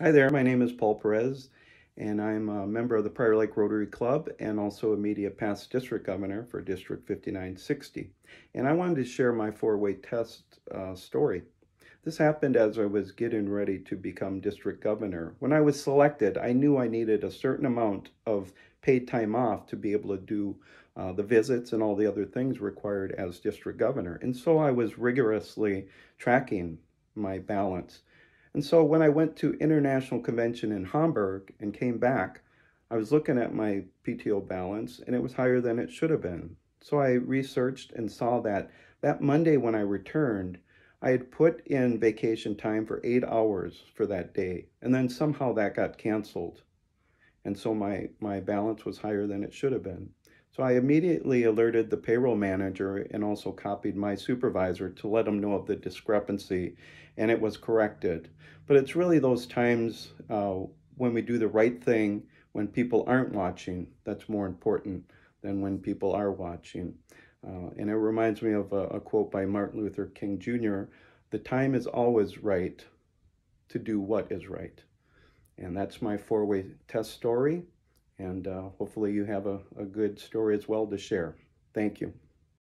Hi there, my name is Paul Perez, and I'm a member of the Prior Lake Rotary Club and also a media past district governor for District 5960. And I wanted to share my four-way test uh, story. This happened as I was getting ready to become district governor. When I was selected, I knew I needed a certain amount of paid time off to be able to do uh, the visits and all the other things required as district governor. And so I was rigorously tracking my balance. And so when I went to international convention in Hamburg and came back, I was looking at my PTO balance and it was higher than it should have been. So I researched and saw that that Monday when I returned, I had put in vacation time for eight hours for that day. And then somehow that got canceled. And so my, my balance was higher than it should have been. So I immediately alerted the payroll manager and also copied my supervisor to let them know of the discrepancy, and it was corrected. But it's really those times uh, when we do the right thing when people aren't watching that's more important than when people are watching. Uh, and it reminds me of a, a quote by Martin Luther King Jr. The time is always right to do what is right. And that's my four way test story. And uh, hopefully you have a, a good story as well to share. Thank you.